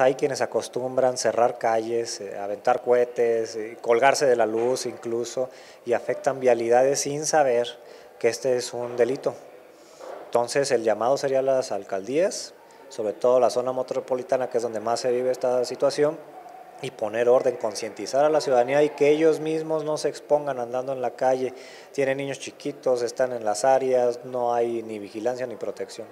hay quienes acostumbran cerrar calles, eh, aventar cohetes, eh, colgarse de la luz incluso, y afectan vialidades sin saber que este es un delito. Entonces el llamado sería a las alcaldías, sobre todo la zona metropolitana, que es donde más se vive esta situación, y poner orden, concientizar a la ciudadanía y que ellos mismos no se expongan andando en la calle. Tienen niños chiquitos, están en las áreas, no hay ni vigilancia ni protección.